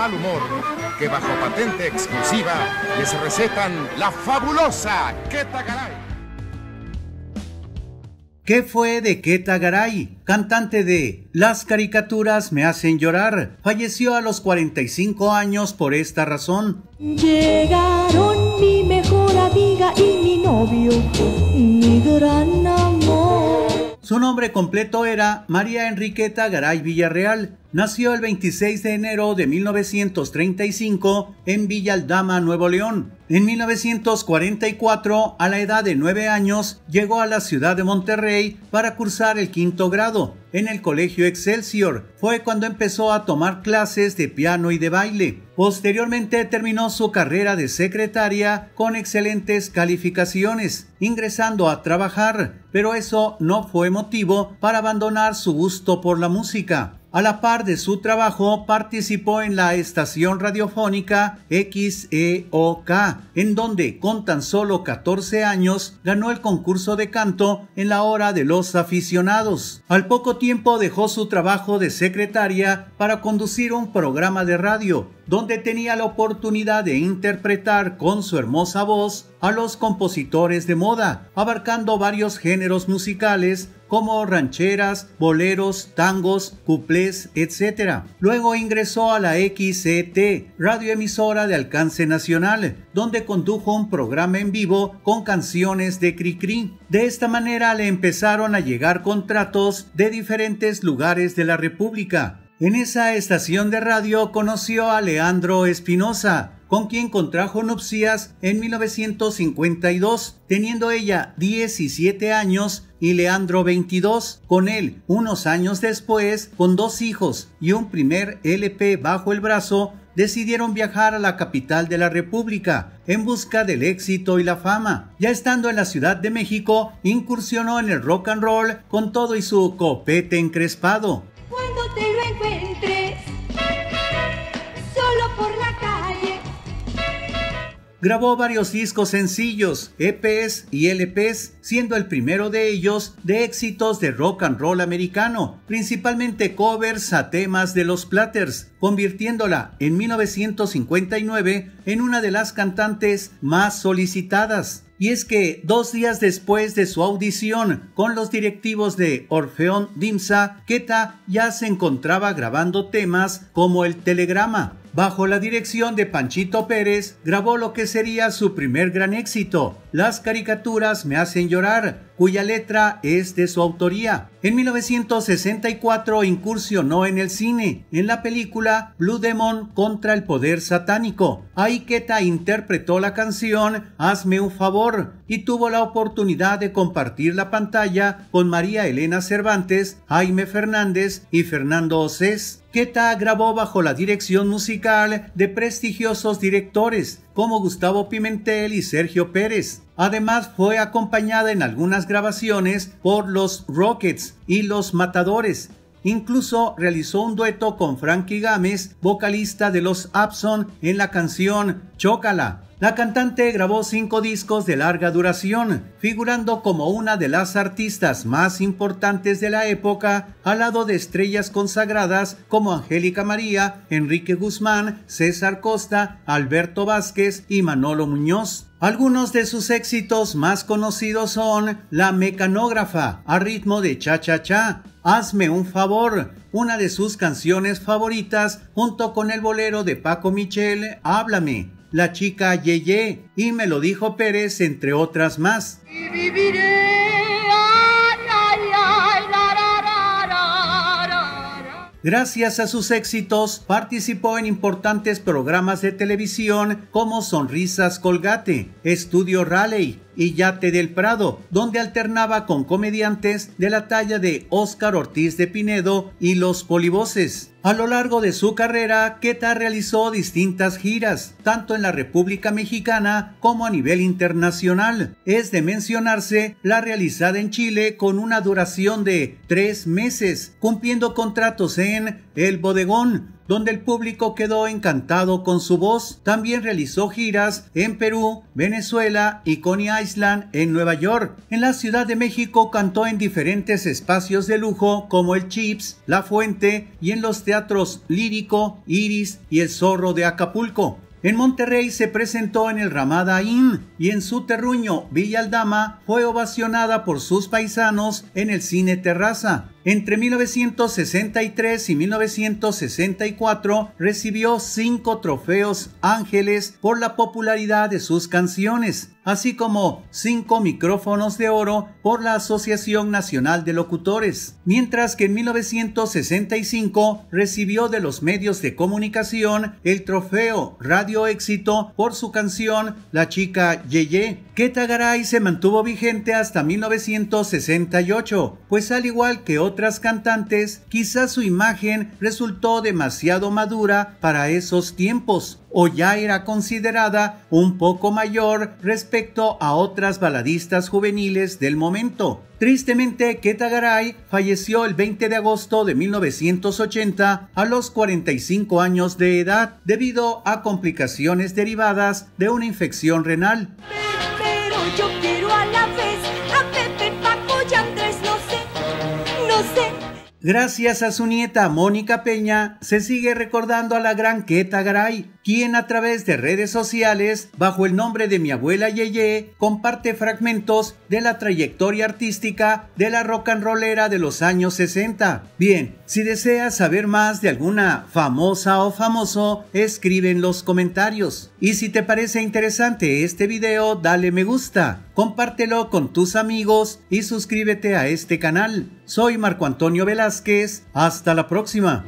mal humor que bajo patente exclusiva les recetan la fabulosa Queta Garay. ¿Qué fue de Queta Garay? Cantante de Las caricaturas me hacen llorar. Falleció a los 45 años por esta razón. Llegaron mi mejor amiga y mi novio, mi gran amor. Su nombre completo era María Enriqueta Garay Villarreal. Nació el 26 de enero de 1935 en Villa Aldama, Nuevo León. En 1944, a la edad de 9 años, llegó a la ciudad de Monterrey para cursar el quinto grado. En el Colegio Excelsior fue cuando empezó a tomar clases de piano y de baile. Posteriormente terminó su carrera de secretaria con excelentes calificaciones, ingresando a trabajar, pero eso no fue motivo para abandonar su gusto por la música. A la par de su trabajo, participó en la estación radiofónica XEOK, en donde con tan solo 14 años ganó el concurso de canto en la hora de los aficionados. Al poco tiempo dejó su trabajo de secretaria para conducir un programa de radio, donde tenía la oportunidad de interpretar con su hermosa voz a los compositores de moda, abarcando varios géneros musicales como rancheras, boleros, tangos, cuplés, etc. Luego ingresó a la XCT, radioemisora de alcance nacional, donde condujo un programa en vivo con canciones de Cricri. De esta manera le empezaron a llegar contratos de diferentes lugares de la República. En esa estación de radio conoció a Leandro Espinosa, con quien contrajo nupcias en 1952, teniendo ella 17 años y Leandro 22. Con él, unos años después, con dos hijos y un primer LP bajo el brazo, decidieron viajar a la capital de la República en busca del éxito y la fama. Ya estando en la Ciudad de México, incursionó en el rock and roll con todo y su copete encrespado. Grabó varios discos sencillos, EPs y LPs, siendo el primero de ellos de éxitos de rock and roll americano, principalmente covers a temas de los Platters, convirtiéndola en 1959 en una de las cantantes más solicitadas. Y es que dos días después de su audición con los directivos de Orfeón Dimsa, Keta ya se encontraba grabando temas como El Telegrama. Bajo la dirección de Panchito Pérez, grabó lo que sería su primer gran éxito, Las caricaturas me hacen llorar, cuya letra es de su autoría. En 1964 incursionó en el cine, en la película Blue Demon contra el poder satánico. Ahí Keta interpretó la canción Hazme un favor y tuvo la oportunidad de compartir la pantalla con María Elena Cervantes, Jaime Fernández y Fernando Océs. Keta grabó bajo la dirección musical de prestigiosos directores como Gustavo Pimentel y Sergio Pérez. Además fue acompañada en algunas grabaciones por los Rockets y los Matadores. Incluso realizó un dueto con Frankie Gámez, vocalista de los Abson, en la canción Chócala. La cantante grabó cinco discos de larga duración, figurando como una de las artistas más importantes de la época, al lado de estrellas consagradas como Angélica María, Enrique Guzmán, César Costa, Alberto Vázquez y Manolo Muñoz. Algunos de sus éxitos más conocidos son La Mecanógrafa, a ritmo de cha-cha-cha, Hazme un favor, una de sus canciones favoritas, junto con el bolero de Paco Michel, Háblame, la chica Yeye, y me lo dijo Pérez, entre otras más. Y viviré. Gracias a sus éxitos, participó en importantes programas de televisión como Sonrisas Colgate, Estudio Raleigh y Yate del Prado, donde alternaba con comediantes de la talla de Óscar Ortiz de Pinedo y Los Polivoces. A lo largo de su carrera, Queta realizó distintas giras, tanto en la República Mexicana como a nivel internacional. Es de mencionarse la realizada en Chile con una duración de tres meses, cumpliendo contratos en El Bodegón, donde el público quedó encantado con su voz. También realizó giras en Perú, Venezuela y Coney Island en Nueva York. En la Ciudad de México cantó en diferentes espacios de lujo como el Chips, La Fuente y en los teatros Lírico, Iris y El Zorro de Acapulco. En Monterrey se presentó en el Ramada Inn y en su terruño Villa Aldama fue ovacionada por sus paisanos en el cine Terraza. Entre 1963 y 1964 recibió cinco trofeos Ángeles por la popularidad de sus canciones, así como cinco micrófonos de oro por la Asociación Nacional de Locutores, mientras que en 1965 recibió de los medios de comunicación el trofeo Radio Éxito por su canción La chica Yeye. Keta Garay se mantuvo vigente hasta 1968, pues al igual que otras cantantes, quizás su imagen resultó demasiado madura para esos tiempos o ya era considerada un poco mayor respecto a otras baladistas juveniles del momento. Tristemente, Keta Garay falleció el 20 de agosto de 1980 a los 45 años de edad debido a complicaciones derivadas de una infección renal. Gracias a su nieta Mónica Peña, se sigue recordando a la gran Keta Garay, quien a través de redes sociales, bajo el nombre de mi abuela Yeye, comparte fragmentos de la trayectoria artística de la rock and rollera de los años 60. Bien, si deseas saber más de alguna famosa o famoso, escribe en los comentarios. Y si te parece interesante este video, dale me gusta, compártelo con tus amigos y suscríbete a este canal. Soy Marco Antonio Velázquez, hasta la próxima.